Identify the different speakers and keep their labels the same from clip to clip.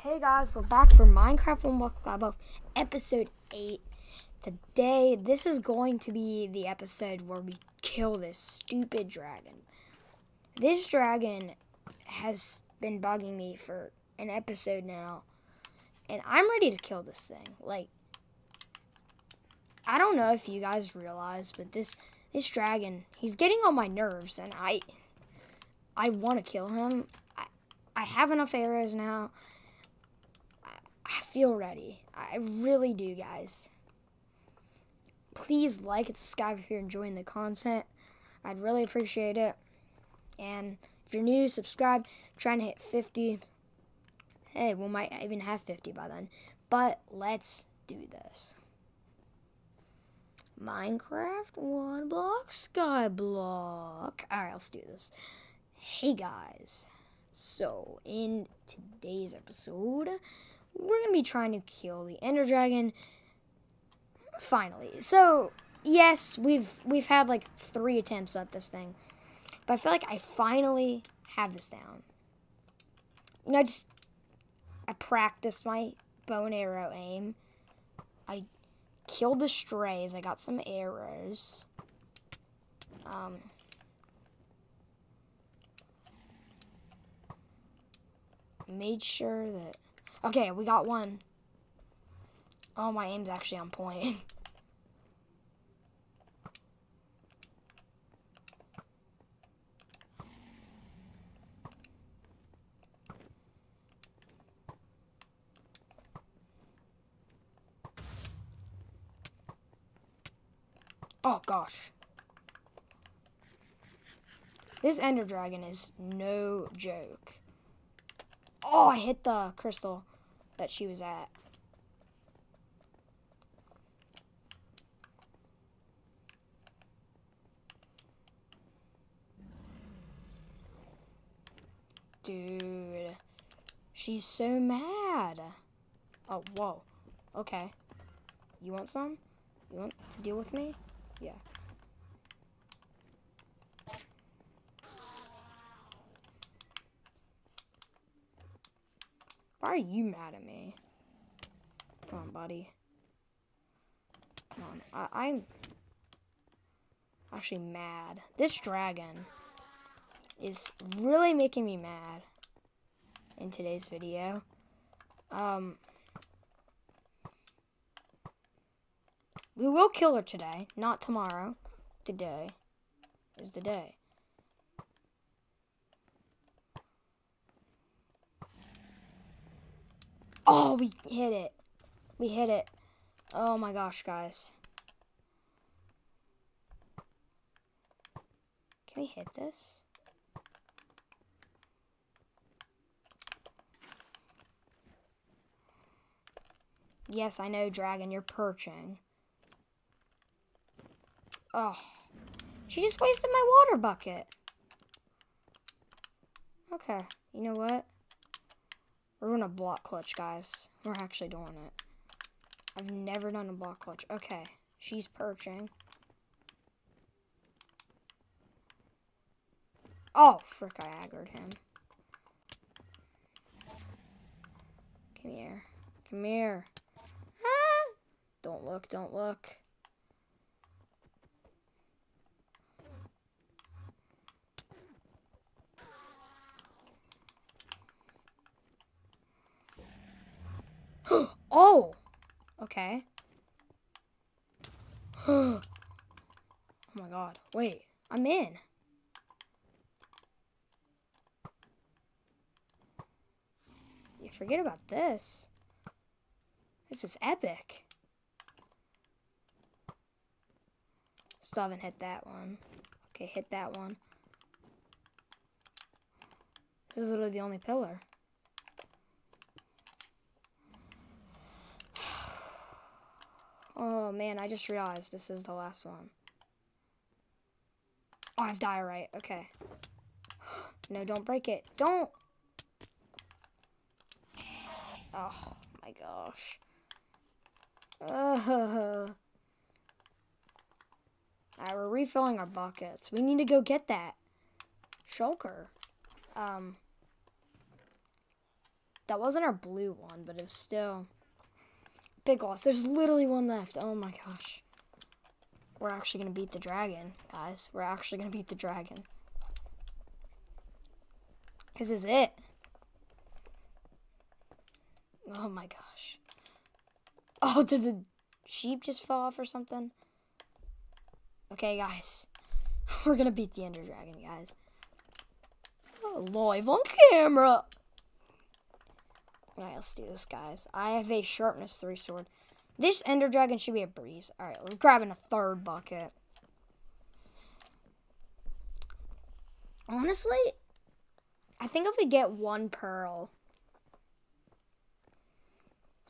Speaker 1: Hey guys, we're back for Minecraft One Block Labo, episode 8. Today, this is going to be the episode where we kill this stupid dragon. This dragon has been bugging me for an episode now, and I'm ready to kill this thing. Like, I don't know if you guys realize, but this this dragon, he's getting on my nerves, and I I want to kill him. I, I have enough arrows now. I feel ready. I really do, guys. Please like and subscribe if you're enjoying the content. I'd really appreciate it. And if you're new, subscribe. I'm trying to hit 50. Hey, we might even have 50 by then. But let's do this. Minecraft one block sky block. Alright, let's do this. Hey guys. So, in today's episode, we're gonna be trying to kill the Ender Dragon. Finally, so yes, we've we've had like three attempts at this thing, but I feel like I finally have this down. You know, I just I practiced my bow and arrow aim. I killed the strays. I got some arrows. Um. Made sure that Okay, we got one. Oh, my aim's actually on point. oh, gosh. This Ender Dragon is no joke. Oh, I hit the crystal that she was at. Dude, she's so mad. Oh, whoa. Okay. You want some? You want to deal with me? Yeah. Why are you mad at me? Come on, buddy. Come on. I I'm actually mad. This dragon is really making me mad in today's video. Um, we will kill her today, not tomorrow. Today is the day. Oh, we hit it. We hit it. Oh my gosh, guys. Can we hit this? Yes, I know, Dragon, you're perching. Oh, she just wasted my water bucket. Okay, you know what? We're doing a block clutch, guys. We're actually doing it. I've never done a block clutch. Okay, she's perching. Oh, frick, I aggroed him. Come here. Come here. Ah! Don't look, don't look. Oh! Okay. oh my god. Wait, I'm in. You forget about this. This is epic. Still haven't hit that one. Okay, hit that one. This is literally the only pillar. Oh man, I just realized this is the last one. Oh, I have diorite. Okay. no, don't break it. Don't. Oh my gosh. Uh, Alright, we're refilling our buckets. We need to go get that. Shulker. Um. that wasn't our blue one, but it was still big loss. There's literally one left. Oh my gosh. We're actually going to beat the dragon, guys. We're actually going to beat the dragon. This is it. Oh my gosh. Oh, did the sheep just fall off or something? Okay, guys. We're going to beat the Ender Dragon, guys. Oh, live on camera. Alright, let's do this, guys. I have a sharpness 3 sword. This Ender Dragon should be a breeze. Alright, we're grabbing a third bucket. Honestly, I think if we get one pearl,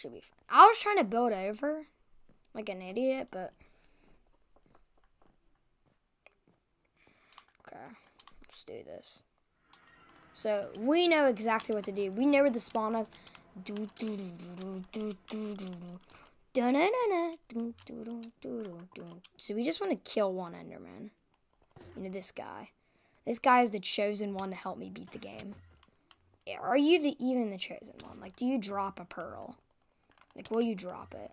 Speaker 1: should be fine. I was trying to build over like an idiot, but okay, let's do this. So we know exactly what to do. We know where the spawn is. So we just want to kill one Enderman. You know, this guy. This guy is the chosen one to help me beat the game. Eh, are you the even the chosen one? Like, do you drop a pearl? Like, will you drop it?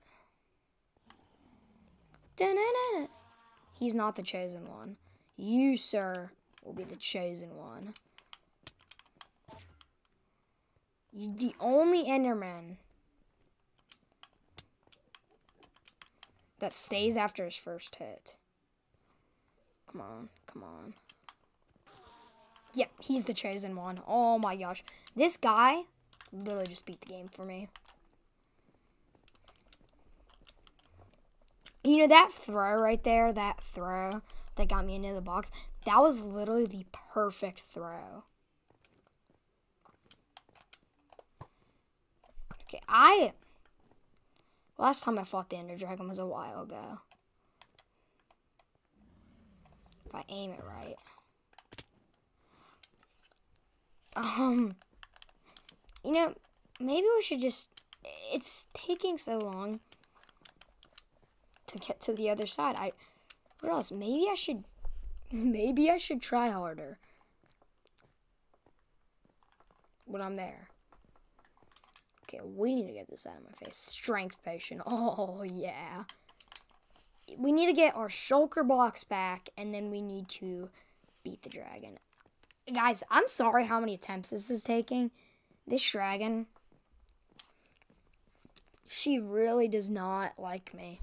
Speaker 1: He's not the chosen one. You, sir, will be the chosen one. You, the only Enderman that stays after his first hit. Come on, come on. Yep, he's the chosen one. Oh my gosh. This guy literally just beat the game for me. You know that throw right there, that throw that got me into the box, that was literally the perfect throw. Okay, I last time I fought the Ender Dragon was a while ago. If I aim it right. Um you know, maybe we should just it's taking so long to get to the other side. I what else? Maybe I should maybe I should try harder. When I'm there. Okay, we need to get this out of my face. Strength potion. Oh yeah. We need to get our shulker box back and then we need to beat the dragon. Guys, I'm sorry how many attempts this is taking. This dragon she really does not like me.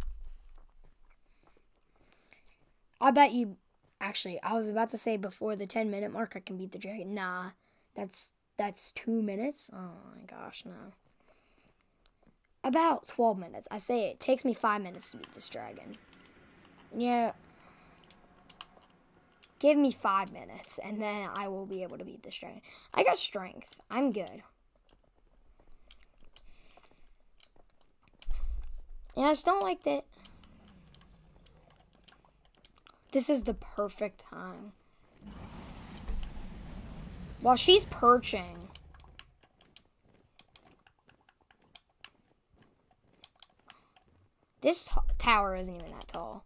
Speaker 1: I bet you. Actually, I was about to say before the 10 minute mark, I can beat the dragon. Nah, that's that's two minutes. Oh my gosh, no. About 12 minutes. I say it takes me five minutes to beat this dragon. Yeah. Give me five minutes, and then I will be able to beat this dragon. I got strength. I'm good. And I just don't like that this is the perfect time. While she's perching, this tower isn't even that tall.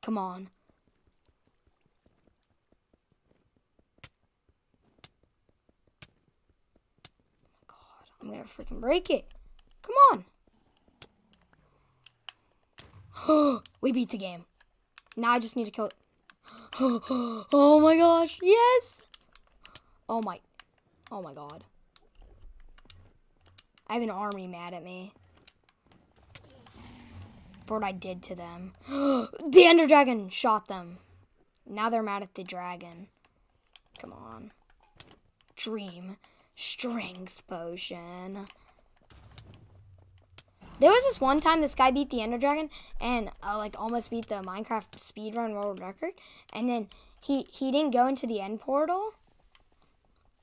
Speaker 1: Come on. God, Gonna freaking break it. Come on. we beat the game. Now I just need to kill it. oh my gosh, yes! Oh my, oh my god. I have an army mad at me for what I did to them. the Ender Dragon shot them. Now they're mad at the dragon. Come on. Dream. Strength potion. There was this one time this guy beat the Ender Dragon and uh, like almost beat the Minecraft speedrun world record. And then he, he didn't go into the end portal.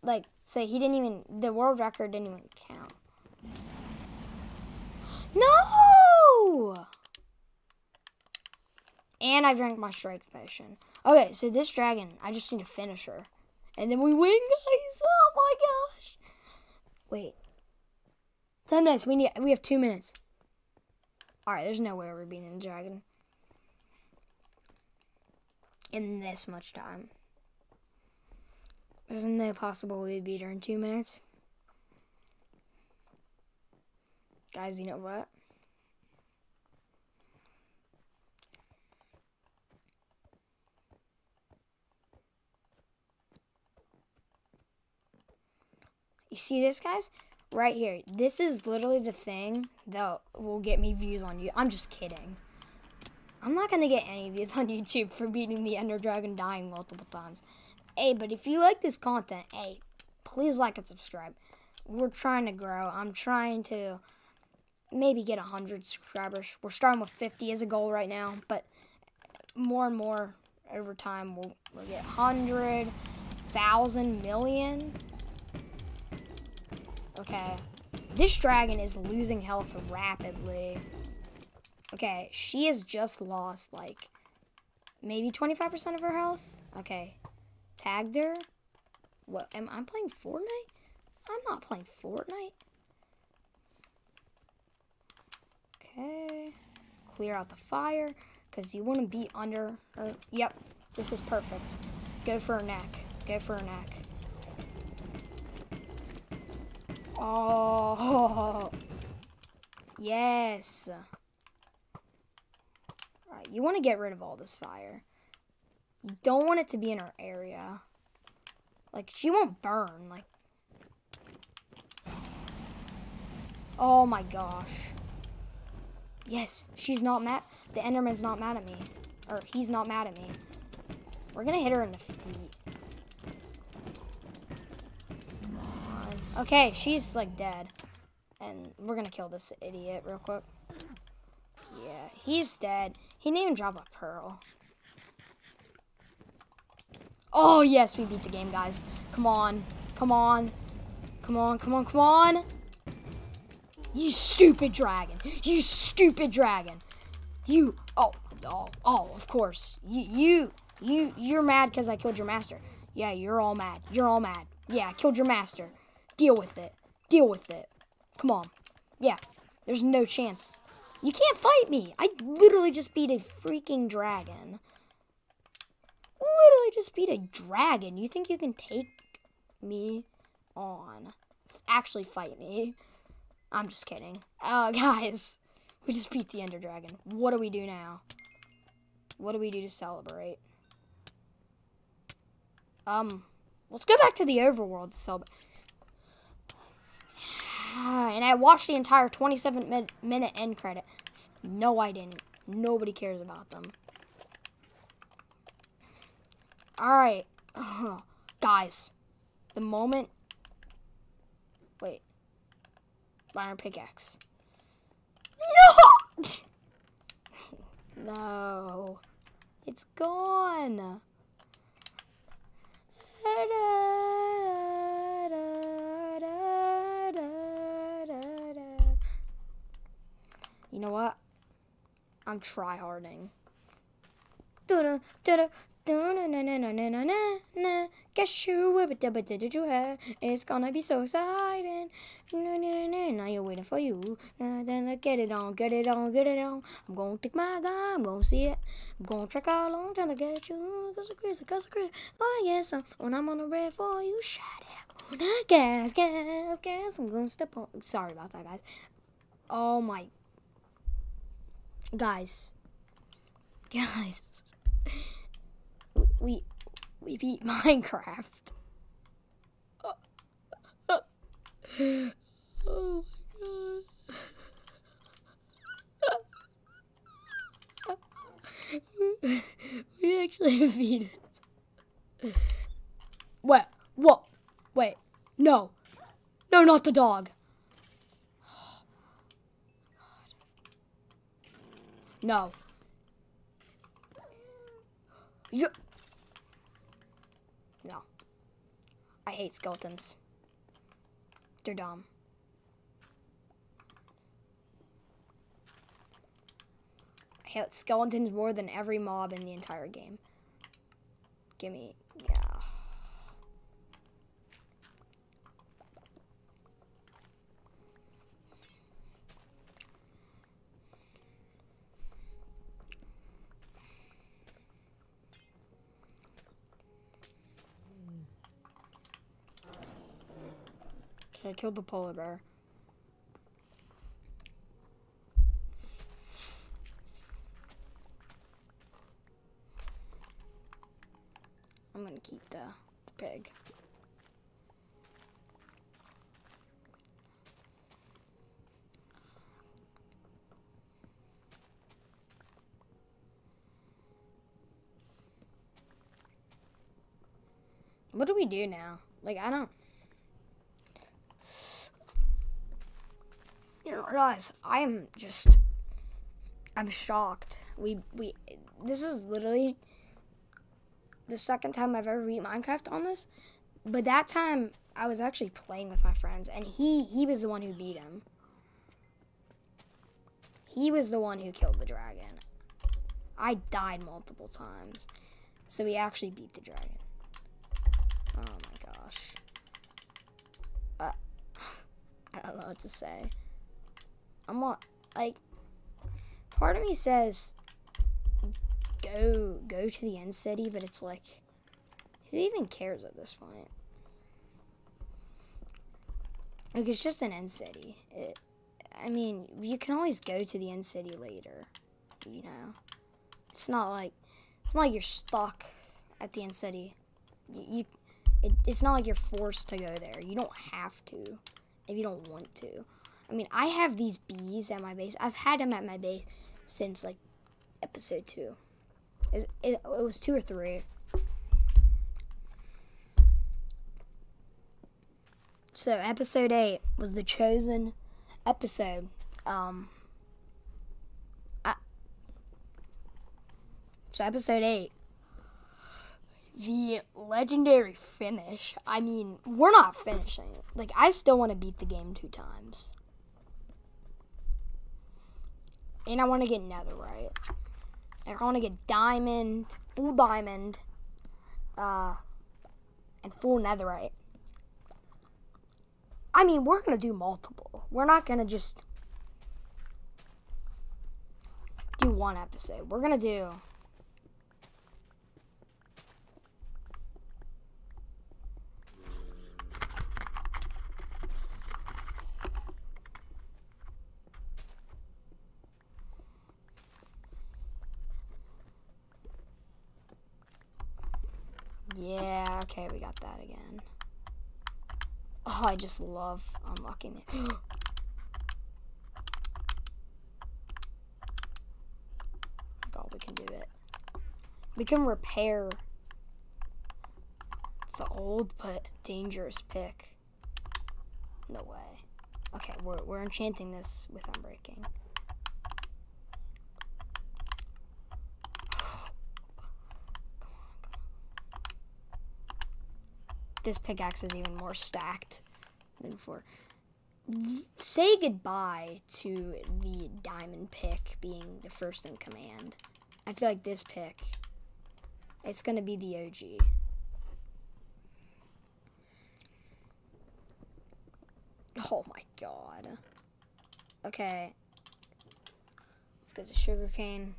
Speaker 1: Like, so, he didn't even, the world record didn't even count. No! And I drank my strength potion. Okay, so this dragon, I just need to finish her. And then we win, guys. Oh my gosh. Wait. 10 minutes. We need we have 2 minutes. All right, there's no way we're beating the dragon in this much time. There's no possible we beat her in 2 minutes. Guys, you know what? You see this, guys? Right here. This is literally the thing that will get me views on you. I'm just kidding. I'm not going to get any views on YouTube for beating the Ender Dragon dying multiple times. Hey, but if you like this content, hey, please like and subscribe. We're trying to grow. I'm trying to maybe get 100 subscribers. We're starting with 50 as a goal right now, but more and more over time, we'll, we'll get 100, 1,000, million. Okay. This dragon is losing health rapidly. Okay, she has just lost, like, maybe 25% of her health. Okay. Tagged her. What, am I playing Fortnite? I'm not playing Fortnite. Okay. Clear out the fire, because you want to be under her. Yep, this is perfect. Go for her neck. Go for her neck. Oh. Yes. Alright, you want to get rid of all this fire. You don't want it to be in our area. Like, she won't burn. Like, oh my gosh. Yes, she's not mad. The Enderman's not mad at me. Or, he's not mad at me. We're gonna hit her in the feet. Okay, she's like dead. And we're gonna kill this idiot real quick. Yeah, he's dead. He didn't even drop a pearl. Oh, yes, we beat the game, guys. Come on. Come on. Come on, come on, come on. You stupid dragon. You stupid dragon. You, oh, oh, oh, of course. You, you, you, you're mad because I killed your master. Yeah, you're all mad. You're all mad. Yeah, I killed your master. Deal with it. Deal with it. Come on. Yeah, there's no chance. You can't fight me. I literally just beat a freaking dragon. Literally just beat a dragon. You think you can take me on? Actually fight me. I'm just kidding. Uh, guys, we just beat the Ender Dragon. What do we do now? What do we do to celebrate? Um, let's go back to the overworld to celebrate. And I watched the entire 27 min minute end credits. No, I didn't. Nobody cares about them. Alright. Guys. The moment... Wait. Iron pickaxe. No! no. It's gone. You know what? I'm try harding. Guess you did you have? It's gonna be so exciting. Now you're waiting for you. Then get it on, get it on, get it on. I'm gonna take my gun, I'm gonna see it. I'm gonna track out a long time to get you. Cause of Chris, cause of Chris. Oh yes, when I'm on the red for you, shut it. Gas, gas, gas. I'm gonna step on. Sorry about that, guys. Oh my guys, guys, we we beat Minecraft. Oh, my god. we actually beat it. What? What? Wait. No. No, not the dog. No. You. No. I hate skeletons. They're dumb. I hate skeletons more than every mob in the entire game. Give me, yeah. Okay, I killed the polar bear. I'm gonna keep the, the pig. What do we do now? Like, I don't. Guys, I am just. I'm shocked. We we. This is literally the second time I've ever beat Minecraft on this. But that time I was actually playing with my friends, and he he was the one who beat him. He was the one who killed the dragon. I died multiple times, so he actually beat the dragon. Oh my gosh. Uh, I don't know what to say. I'm not like. Part of me says go go to the end city, but it's like, who even cares at this point? Like it's just an end city. It, I mean, you can always go to the end city later. You know, it's not like it's not like you're stuck at the end city. You, you it, it's not like you're forced to go there. You don't have to if you don't want to. I mean, I have these bees at my base. I've had them at my base since like episode two. It, it, it was two or three. So episode eight was the chosen episode. Um, I, so episode eight, the legendary finish. I mean, we're not finishing. Like I still want to beat the game two times, and I want to get netherite. And I want to get diamond, full diamond, uh, and full netherite. I mean, we're going to do multiple. We're not going to just do one episode. We're going to do Yeah, okay, we got that again. Oh, I just love unlocking it. Oh God, we can do it. We can repair the old but dangerous pick. No way. Okay, we're, we're enchanting this with unbreaking. this pickaxe is even more stacked before. Say goodbye to the diamond pick being the first in command. I feel like this pick, it's going to be the OG. Oh my god. Okay. Let's go to sugarcane.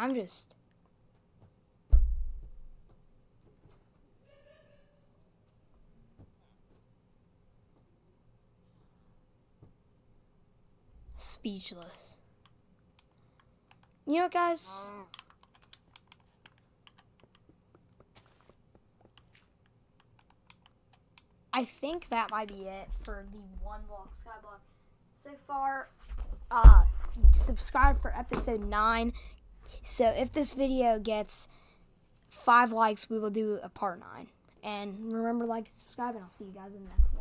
Speaker 1: I'm just. Speechless. You know, guys. I think that might be it for the one block skyblock. So far, uh, subscribe for episode nine. So if this video gets five likes, we will do a part nine. And remember, like, subscribe, and I'll see you guys in the next one.